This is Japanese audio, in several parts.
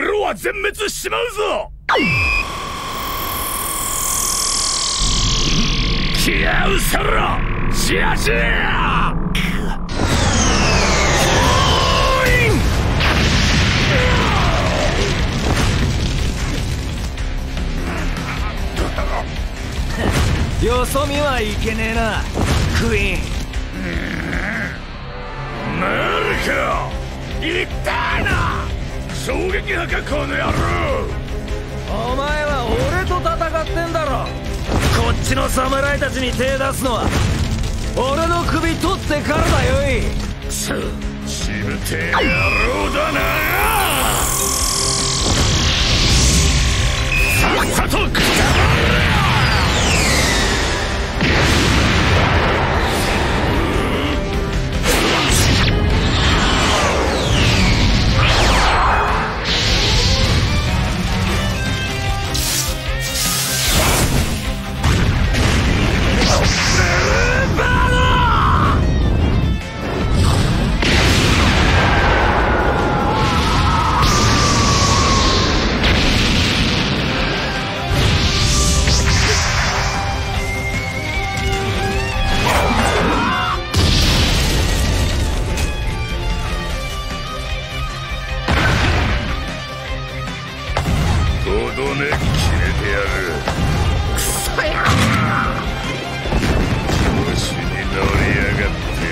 ロは全滅しちまうぞ！気合うせろシアシアよそ見はいけねえなクイーン。なるか。いったな衝撃波かこの野郎。お前は俺と戦ってんだろ。こっちの侍たちに手出すのは俺の首取ってからだよい。くそしぶてえ野郎だな。さっさとくたばれどね決めてやるクソや調子に乗りやがって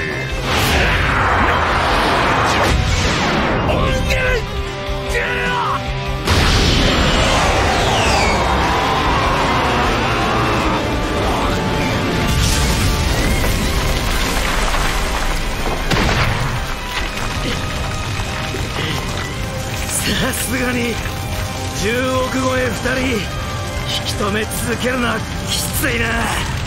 おいでさすがに10億超え2人引き止め続けるのはきついな。